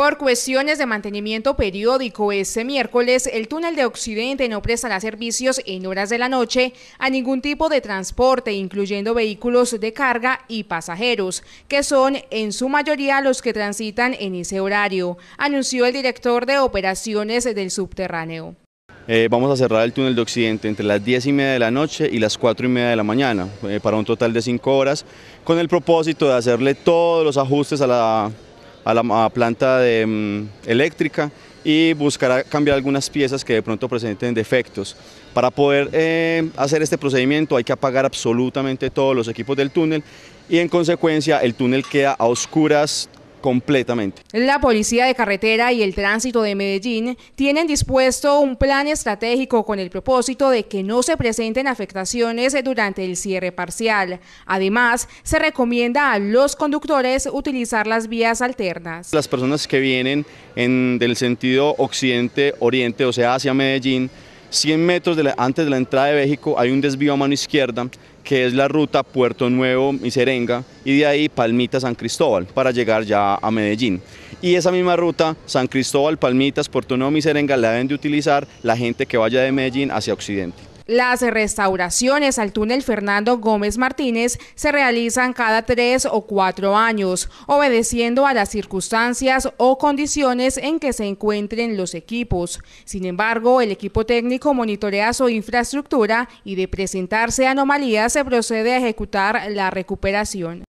Por cuestiones de mantenimiento periódico, este miércoles el túnel de Occidente no prestará servicios en horas de la noche a ningún tipo de transporte, incluyendo vehículos de carga y pasajeros, que son en su mayoría los que transitan en ese horario, anunció el director de operaciones del subterráneo. Eh, vamos a cerrar el túnel de Occidente entre las 10 y media de la noche y las 4 y media de la mañana, eh, para un total de 5 horas, con el propósito de hacerle todos los ajustes a la a la planta mm, eléctrica y buscar cambiar algunas piezas que de pronto presenten defectos. Para poder eh, hacer este procedimiento hay que apagar absolutamente todos los equipos del túnel y en consecuencia el túnel queda a oscuras completamente. La Policía de Carretera y el Tránsito de Medellín tienen dispuesto un plan estratégico con el propósito de que no se presenten afectaciones durante el cierre parcial. Además, se recomienda a los conductores utilizar las vías alternas. Las personas que vienen en, del sentido occidente-oriente, o sea, hacia Medellín, 100 metros antes de la entrada de México hay un desvío a mano izquierda que es la ruta Puerto Nuevo Miserenga y de ahí Palmita San Cristóbal para llegar ya a Medellín. Y esa misma ruta, San Cristóbal, Palmitas, Puerto Nuevo Miserenga, la deben de utilizar la gente que vaya de Medellín hacia Occidente. Las restauraciones al túnel Fernando Gómez Martínez se realizan cada tres o cuatro años, obedeciendo a las circunstancias o condiciones en que se encuentren los equipos. Sin embargo, el equipo técnico monitorea su infraestructura y de presentarse anomalías se procede a ejecutar la recuperación.